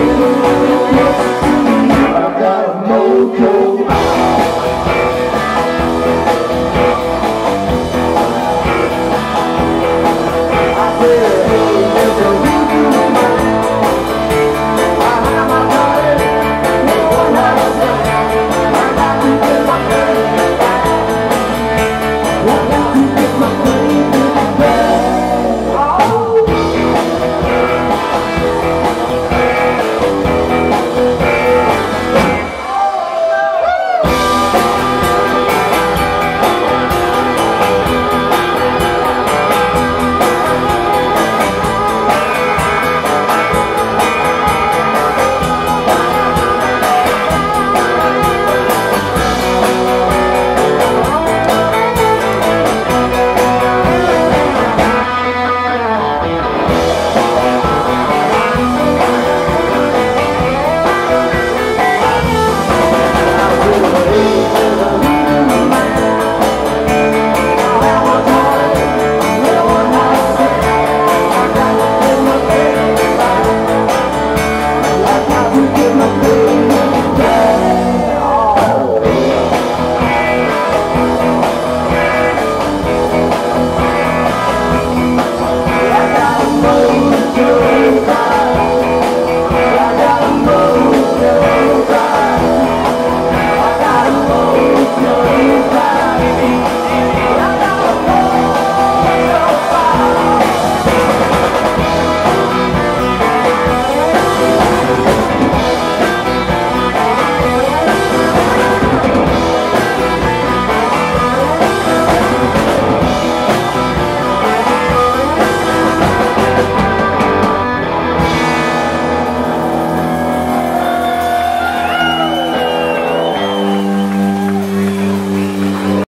I've got a mojo.